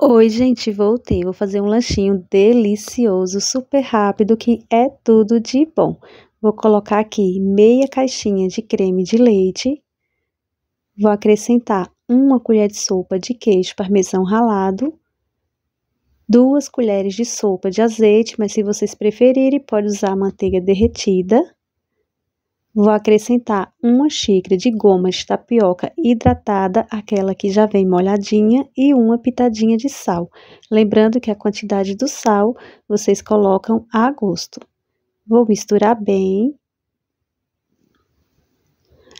Oi, gente, voltei. Vou fazer um lanchinho delicioso, super rápido, que é tudo de bom. Vou colocar aqui meia caixinha de creme de leite. Vou acrescentar uma colher de sopa de queijo parmesão ralado. Duas colheres de sopa de azeite, mas se vocês preferirem, pode usar manteiga derretida. Vou acrescentar uma xícara de goma de tapioca hidratada, aquela que já vem molhadinha, e uma pitadinha de sal. Lembrando que a quantidade do sal vocês colocam a gosto. Vou misturar bem.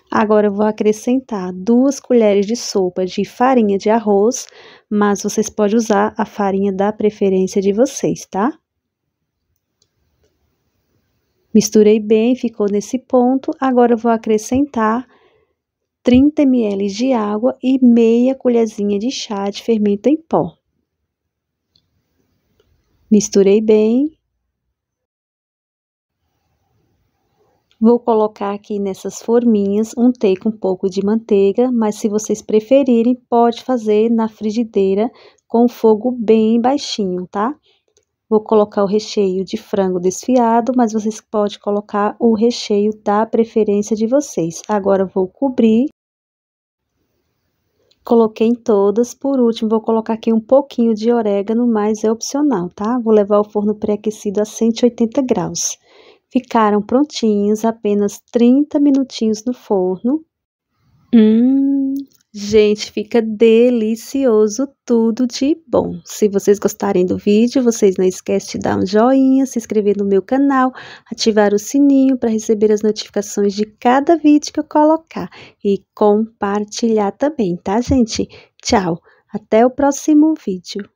Agora, vou acrescentar duas colheres de sopa de farinha de arroz, mas vocês podem usar a farinha da preferência de vocês, tá? Misturei bem, ficou nesse ponto. Agora vou acrescentar 30 ml de água e meia colherzinha de chá de fermento em pó. Misturei bem. Vou colocar aqui nessas forminhas, untei com um pouco de manteiga, mas se vocês preferirem, pode fazer na frigideira com fogo bem baixinho, tá? Vou colocar o recheio de frango desfiado, mas vocês podem colocar o recheio da preferência de vocês. Agora, vou cobrir. Coloquei em todas. Por último, vou colocar aqui um pouquinho de orégano, mas é opcional, tá? Vou levar o forno pré-aquecido a 180 graus. Ficaram prontinhos, apenas 30 minutinhos no forno. Hum, Gente, fica delicioso, tudo de bom. Se vocês gostarem do vídeo, vocês não esquecem de dar um joinha, se inscrever no meu canal, ativar o sininho para receber as notificações de cada vídeo que eu colocar e compartilhar também, tá, gente? Tchau, até o próximo vídeo.